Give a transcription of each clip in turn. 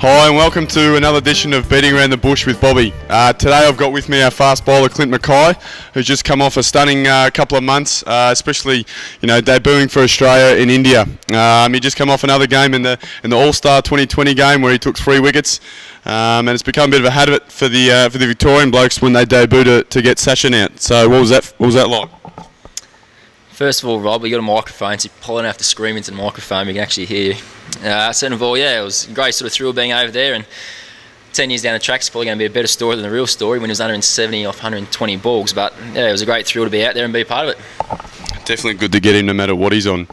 Hi and welcome to another edition of Beating Around the Bush with Bobby. Uh, today I've got with me our fast bowler Clint McKay, who's just come off a stunning uh, couple of months, uh, especially you know debuting for Australia in India. Um, he just come off another game in the in the All Star 2020 game where he took three wickets, um, and it's become a bit of a habit for the uh, for the Victorian blokes when they debut to, to get Sachin out. So what was that what was that like? First of all, Rob, we got a microphone, so you pull have to scream into the microphone, we can actually hear you. Uh, second of all, yeah, it was a great sort of thrill being over there, and 10 years down the track, it's probably going to be a better story than the real story when he was 170 off 120 balls, but yeah, it was a great thrill to be out there and be part of it. Definitely good to get him no matter what he's on.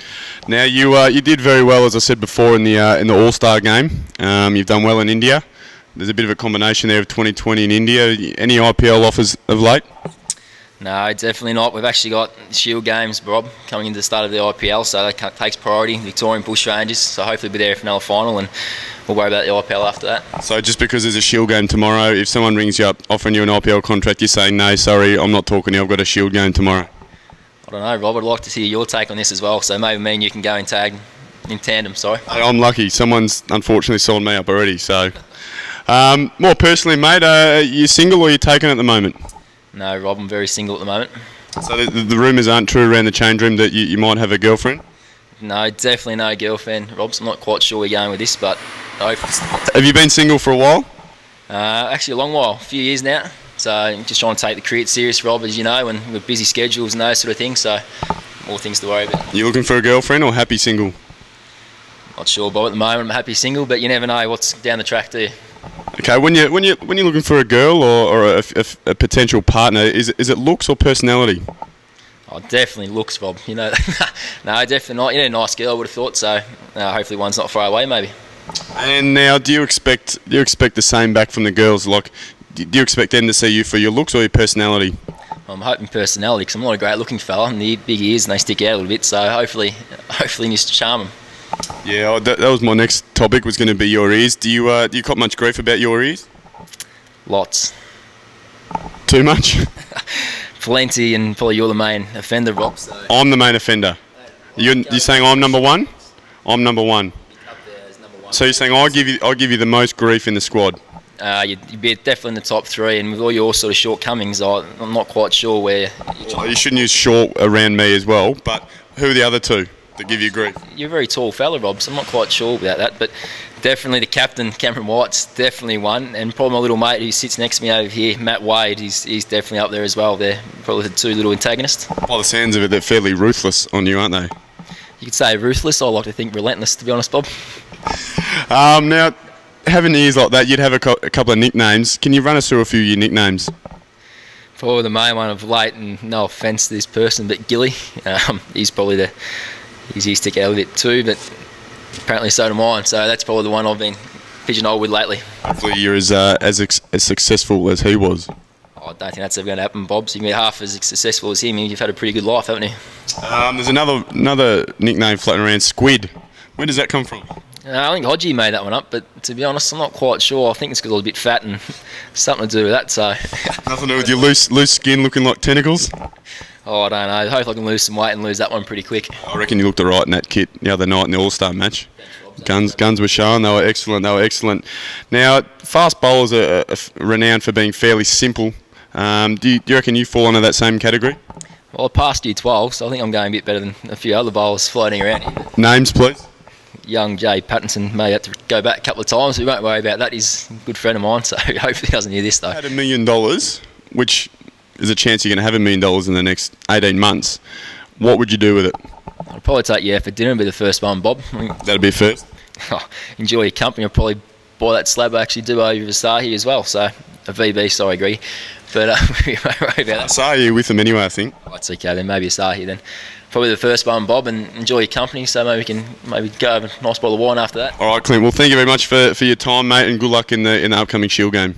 Now you uh, you did very well, as I said before, in the uh, in the All Star game. Um, you've done well in India. There's a bit of a combination there of 2020 in India. Any IPL offers of late? No, definitely not. We've actually got Shield games, Rob, coming into the start of the IPL, so that takes priority. Victorian Bushrangers, so hopefully we'll be there for another final, and we'll worry about the IPL after that. So just because there's a Shield game tomorrow, if someone rings you up offering you an IPL contract, you're saying no, sorry, I'm not talking to you. I've got a Shield game tomorrow. I don't know, Rob. I'd like to hear your take on this as well. So maybe me and you can go in tag, in tandem. Sorry. I'm lucky. Someone's unfortunately signed me up already. So, um, more personally, mate, uh, are you single or are you taken at the moment? No, Rob, I'm very single at the moment. So the, the, rumours aren't true around the change room that you, you might have a girlfriend? No, definitely no girlfriend. Rob's I'm not quite sure we're going with this, but I Have you been single for a while? Uh, actually, a long while, a few years now. So I'm just trying to take the cricket serious, Rob, as you know, and with busy schedules and those sort of things. So more things to worry about. You looking for a girlfriend or happy single? Not sure, Bob. At the moment, I'm happy single, but you never know what's down the track, do you? Okay, when you when you when you're looking for a girl or, or a, a, a, potential partner, is is it looks or personality? Oh, definitely looks, Bob. You know, no, definitely not. You know, nice girl, I would have thought. So, uh, hopefully, one's not far away, maybe. And now, do you expect do you expect the same back from the girls? Like, do you expect them to see you for your looks or your personality? I'm hoping personality because I'm not a great looking fella. And the big ears and they stick out a little bit. So hopefully, hopefully, just charm them. Yeah, oh, that, that, was my next topic. Was going to be your ears. Do you uh, do you cop much grief about your ears? Lots. Too much. Plenty, and probably you're the main offender, Rob. So. I'm the main offender. You're, you're saying I'm number one? I'm number one. So you're saying I give you I give you the most grief in the squad? Uh, you'd, you'd, be definitely in the top three, and with all your sort of shortcomings, I, I'm not quite sure where. Well, you shouldn't use short around me as well. But who are the other two? That give you grief? You're a very tall fella, Rob, so I'm not quite sure about that. But definitely the captain, Cameron White's definitely one. And probably my little mate who sits next to me over here, Matt Wade, he's, he's definitely up there as well. They're probably the two little antagonists. By the sounds of it, they're fairly ruthless on you, aren't they? You could say ruthless. I like to think relentless, to be honest, Bob. Um, now, having ears like that, you'd have a, a couple of nicknames. Can you run us through a few of your nicknames? Probably the main one of late, and no offence to this person, but Gilly. Um, he's probably the his ears stick out a bit too, but apparently so do mine. So that's probably the one I've been pigeonholed with lately. Hopefully you're as uh, as, as successful as he was. Oh, I don't think that's ever going to happen, Bob. So you can be half as successful as him. You've had a pretty good life, haven't you? Um, there's another another nickname floating around, Squid. Where does that come from? Uh, I think Hodgie made that one up, but to be honest, I'm not quite sure. I think it's because I was a bit fat and something to do with that. So nothing to do with your loose loose skin looking like tentacles. Oh, I don't know. Hopefully I can lose some weight and lose that one pretty quick. I reckon you looked alright in that kit the other night in the All Star match. Guns, guns were showing. They were excellent. They were excellent. Now, fast bowlers are, renowned for being fairly simple. Um, do, you, do, you, reckon you fall into that same category? Well, I passed year 12, so I think I'm going a bit better than a few other bowlers floating around here. Names, please. Young Jay Pattinson may have to go back a couple of times. We won't worry about that. He's a good friend of mine, so hopefully he doesn't hear this though. Had a million dollars, which there's a chance you're going to have a million dollars in the next 18 months. What would you do with it? I'd probably take you out for dinner and be the first one, Bob. That'd be first. Oh, enjoy your company. I'd probably buy that slab I actually do over Asahi as well. So a VB, so I agree. But uh, we won't worry about that. Asahi with them anyway, I think. Oh, that's okay then. Maybe Asahi then. Probably the first one, Bob, and enjoy your company. So maybe we can maybe go have a nice bottle of wine after that. All right, Clint. Well, thank you very much for, for your time, mate, and good luck in the in the upcoming Shield game.